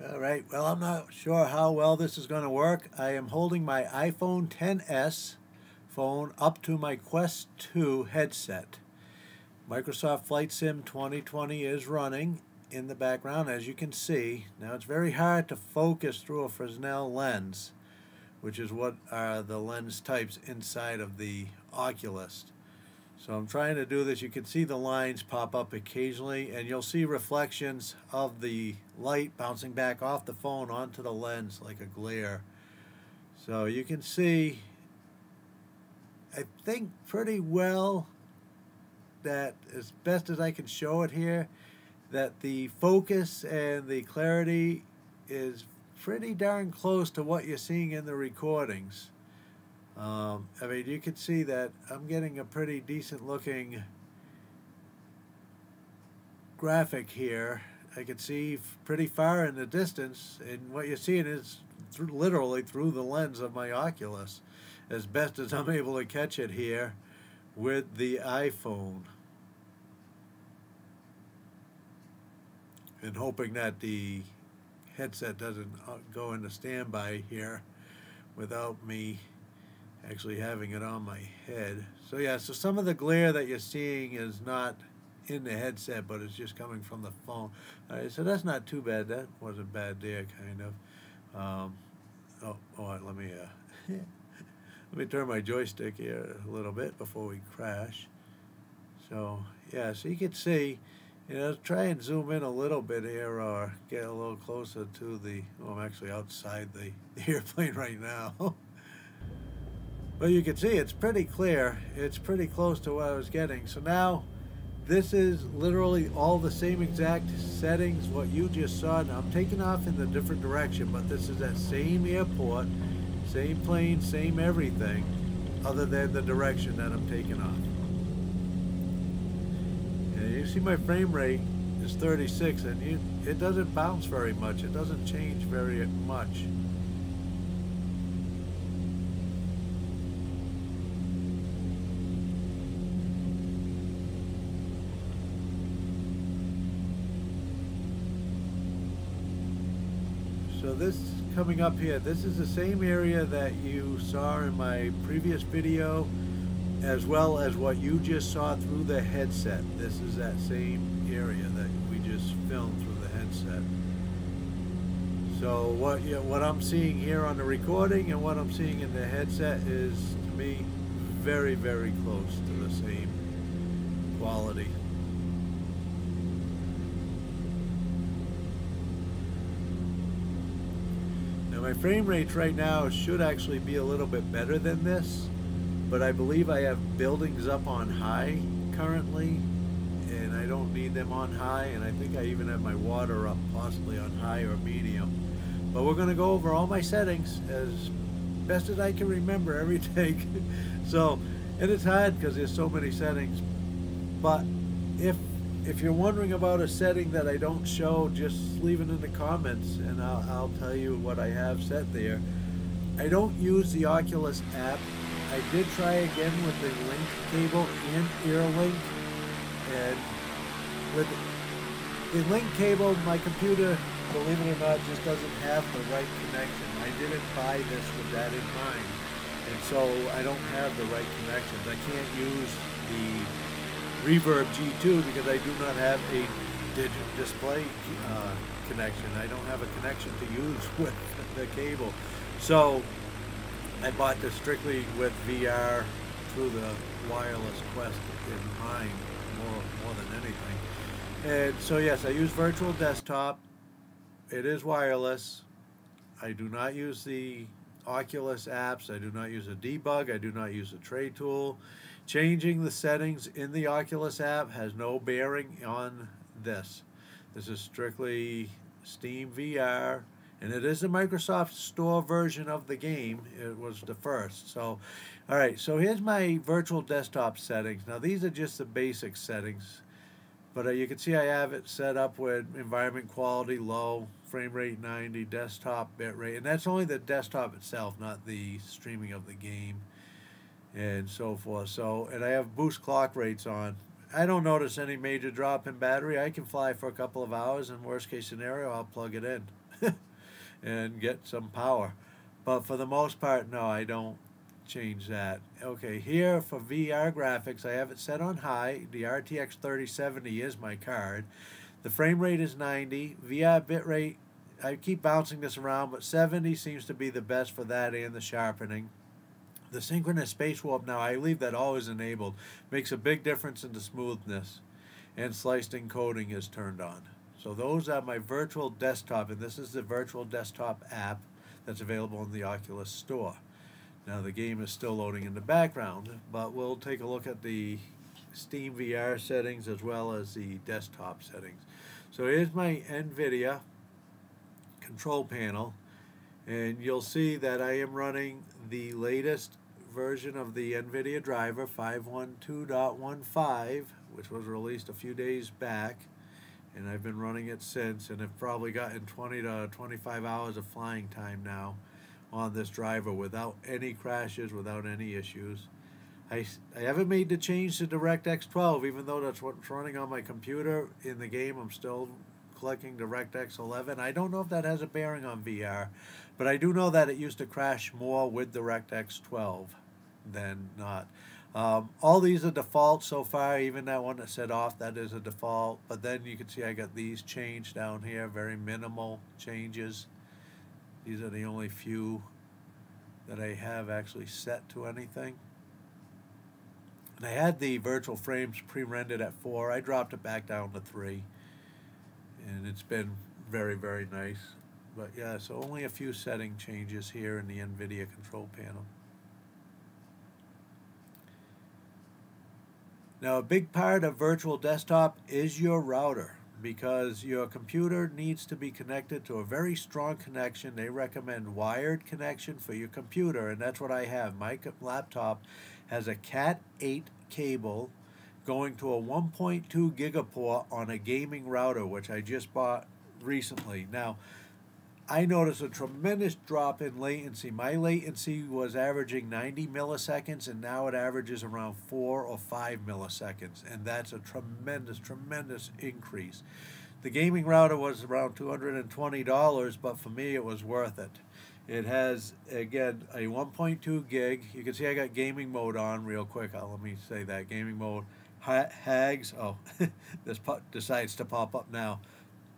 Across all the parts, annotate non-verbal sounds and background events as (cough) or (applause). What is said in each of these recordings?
All right, well, I'm not sure how well this is going to work. I am holding my iPhone 10s phone up to my Quest 2 headset. Microsoft Flight Sim 2020 is running in the background, as you can see. Now, it's very hard to focus through a Fresnel lens, which is what are the lens types inside of the Oculus. So I'm trying to do this. You can see the lines pop up occasionally and you'll see reflections of the light bouncing back off the phone onto the lens like a glare. So you can see, I think pretty well that as best as I can show it here, that the focus and the clarity is pretty darn close to what you're seeing in the recordings. Um, I mean, you can see that I'm getting a pretty decent looking graphic here. I can see pretty far in the distance, and what you're seeing is through, literally through the lens of my Oculus, as best as I'm able to catch it here with the iPhone. And hoping that the headset doesn't uh, go into standby here without me actually having it on my head. So yeah, so some of the glare that you're seeing is not in the headset, but it's just coming from the phone. All right, so that's not too bad. That wasn't bad there, kind of. Um, oh, oh, let me uh, (laughs) let me turn my joystick here a little bit before we crash. So yeah, so you can see. You know, try and zoom in a little bit here or get a little closer to the, oh, I'm actually outside the, (laughs) the airplane right now. (laughs) But you can see it's pretty clear. It's pretty close to what I was getting. So now this is literally all the same exact settings what you just saw. Now I'm taking off in the different direction, but this is that same airport, same plane, same everything, other than the direction that I'm taking off. And you see my frame rate is 36 and it doesn't bounce very much. It doesn't change very much. So this coming up here, this is the same area that you saw in my previous video, as well as what you just saw through the headset. This is that same area that we just filmed through the headset. So what you know, what I'm seeing here on the recording and what I'm seeing in the headset is, to me, very, very close to the same quality. Now my frame rates right now should actually be a little bit better than this, but I believe I have buildings up on high currently, and I don't need them on high, and I think I even have my water up possibly on high or medium. But we're going to go over all my settings as best as I can remember every take. (laughs) so, and it's hard because there's so many settings, but if if you're wondering about a setting that I don't show, just leave it in the comments and I'll, I'll tell you what I have set there. I don't use the Oculus app. I did try again with the link cable and Air Link. And with the link cable, my computer, believe it or not, just doesn't have the right connection. I didn't buy this with that in mind. And so I don't have the right connections. I can't use the Reverb G2 because I do not have a digital display uh, connection. I don't have a connection to use (laughs) with the cable. So I bought this strictly with VR through the wireless Quest in mind more, more than anything. And so yes, I use virtual desktop. It is wireless. I do not use the Oculus apps. I do not use a debug. I do not use a tray tool. Changing the settings in the Oculus app has no bearing on this. This is strictly Steam VR, and it is a Microsoft Store version of the game. It was the first. So, all right, so here's my virtual desktop settings. Now, these are just the basic settings, but uh, you can see I have it set up with environment quality low, frame rate 90, desktop bitrate, and that's only the desktop itself, not the streaming of the game and so forth. So, and I have boost clock rates on. I don't notice any major drop in battery. I can fly for a couple of hours, and worst case scenario, I'll plug it in. (laughs) and get some power. But for the most part, no, I don't change that. Okay, here for VR graphics, I have it set on high. The RTX 3070 is my card. The frame rate is 90. VR bitrate, I keep bouncing this around, but 70 seems to be the best for that and the sharpening. The synchronous space warp now, I leave that always enabled. Makes a big difference in the smoothness. And sliced encoding is turned on. So those are my virtual desktop, and this is the virtual desktop app that's available in the Oculus store. Now the game is still loading in the background, but we'll take a look at the Steam VR settings as well as the desktop settings. So here's my NVIDIA control panel and you'll see that I am running the latest version of the NVIDIA driver 512.15 which was released a few days back and I've been running it since and have probably gotten 20 to 25 hours of flying time now on this driver without any crashes, without any issues. I, I haven't made the change to DirectX 12 even though that's what's running on my computer in the game I'm still clicking DirectX 11. I don't know if that has a bearing on VR but I do know that it used to crash more with DirectX 12 than not. Um, all these are default so far, even that one that said off, that is a default. But then you can see I got these changed down here, very minimal changes. These are the only few that I have actually set to anything. And I had the virtual frames pre-rendered at 4. I dropped it back down to 3. And it's been very, very nice. But yeah, so only a few setting changes here in the NVIDIA control panel. Now, a big part of virtual desktop is your router because your computer needs to be connected to a very strong connection. They recommend wired connection for your computer, and that's what I have. My laptop has a Cat 8 cable going to a 1.2 gigaport on a gaming router, which I just bought recently. Now, I noticed a tremendous drop in latency. My latency was averaging 90 milliseconds, and now it averages around 4 or 5 milliseconds, and that's a tremendous, tremendous increase. The gaming router was around $220, but for me it was worth it. It has, again, a 1.2 gig. You can see I got gaming mode on real quick. I'll, let me say that. Gaming mode. Hags. Oh, (laughs) this decides to pop up now.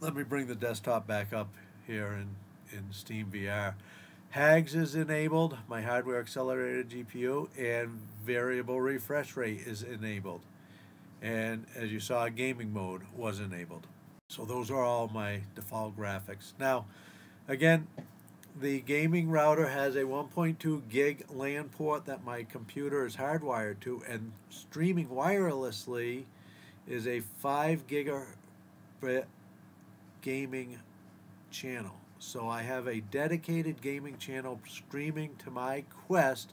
Let me bring the desktop back up here in, in Steam VR. HAGS is enabled, my hardware accelerated GPU, and variable refresh rate is enabled. And as you saw, gaming mode was enabled. So those are all my default graphics. Now, again, the gaming router has a 1.2 gig LAN port that my computer is hardwired to, and streaming wirelessly is a 5 gigabit gaming channel. So I have a dedicated gaming channel streaming to my Quest.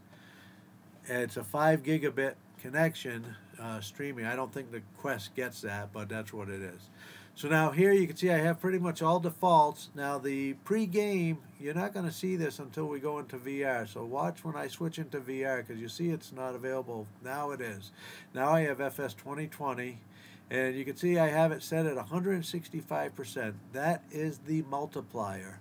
It's a 5 gigabit connection uh, streaming. I don't think the Quest gets that, but that's what it is. So now here you can see I have pretty much all defaults. Now the pre-game, you're not going to see this until we go into VR. So watch when I switch into VR because you see it's not available. Now it is. Now I have FS 2020. And you can see I have it set at 165%. That is the multiplier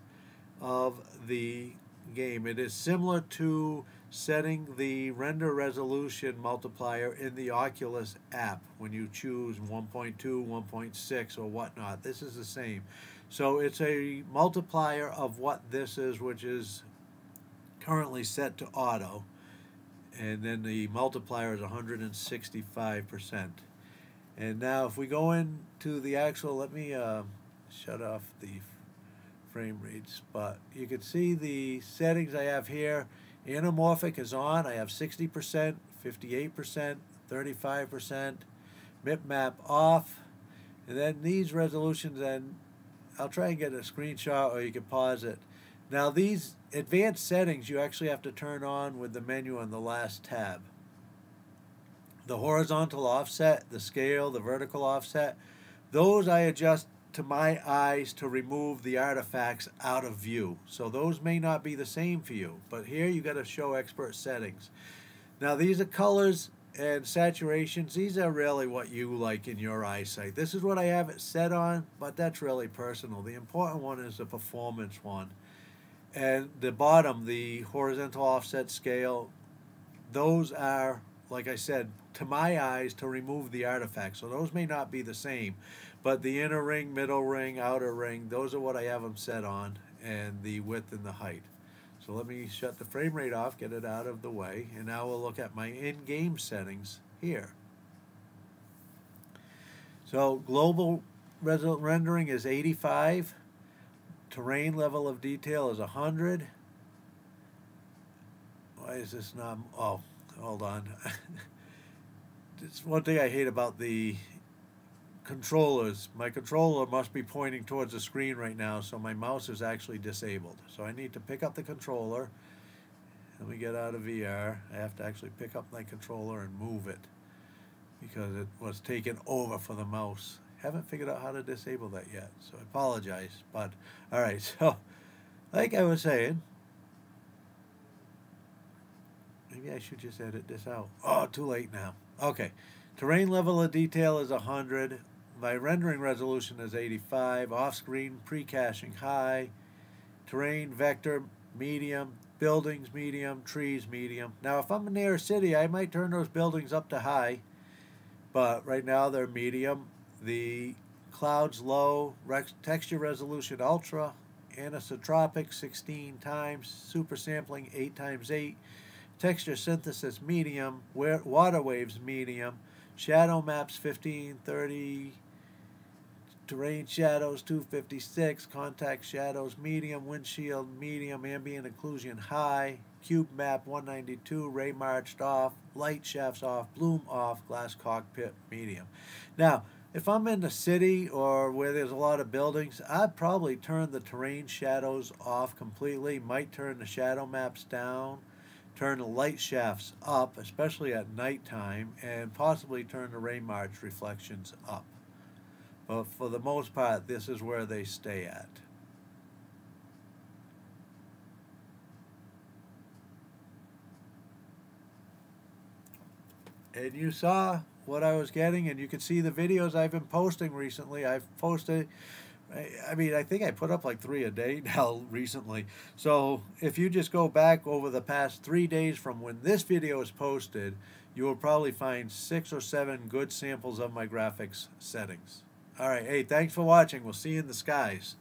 of the game. It is similar to setting the render resolution multiplier in the Oculus app when you choose 1.2, 1.6 or whatnot. This is the same. So it's a multiplier of what this is, which is currently set to auto. And then the multiplier is 165%. And now if we go into the actual, let me uh, shut off the frame rates, but you can see the settings I have here. Anamorphic is on, I have 60%, 58%, 35%, MipMap off, and then these resolutions, and I'll try and get a screenshot or you can pause it. Now these advanced settings you actually have to turn on with the menu on the last tab the horizontal offset, the scale, the vertical offset, those I adjust to my eyes to remove the artifacts out of view. So those may not be the same for you, but here you got to show expert settings. Now these are colors and saturations, these are really what you like in your eyesight. This is what I have it set on, but that's really personal. The important one is the performance one. And the bottom, the horizontal offset scale, those are, like I said, to my eyes, to remove the artifact. So those may not be the same. But the inner ring, middle ring, outer ring, those are what I have them set on, and the width and the height. So let me shut the frame rate off, get it out of the way, and now we'll look at my in-game settings here. So global rendering is 85. Terrain level of detail is 100. Why is this not, oh, hold on. (laughs) it's one thing I hate about the controllers. My controller must be pointing towards the screen right now, so my mouse is actually disabled. So I need to pick up the controller. Let me get out of VR. I have to actually pick up my controller and move it because it was taken over for the mouse. Haven't figured out how to disable that yet, so I apologize. But, all right, (laughs) so like I was saying, maybe I should just edit this out. Oh, too late now. Okay. Terrain level of detail is 100 my rendering resolution is 85, off-screen pre-caching high, terrain vector medium, buildings medium, trees medium. Now if I'm near a city, I might turn those buildings up to high, but right now they're medium. The clouds low, texture resolution ultra, anisotropic 16 times, super sampling 8 times 8, texture synthesis medium, water waves medium, shadow maps 15, 30, terrain shadows 256, contact shadows medium, windshield medium, ambient occlusion high, cube map 192, ray marched off, light shafts off, bloom off, glass cockpit medium. Now, if I'm in the city or where there's a lot of buildings, I'd probably turn the terrain shadows off completely, might turn the shadow maps down, turn the light shafts up, especially at nighttime, and possibly turn the ray march reflections up. But for the most part, this is where they stay at. And you saw what I was getting, and you can see the videos I've been posting recently. I've posted, I mean, I think I put up like three a day (laughs) now recently. So if you just go back over the past three days from when this video is posted, you will probably find six or seven good samples of my graphics settings. All right. Hey, thanks for watching. We'll see you in the skies.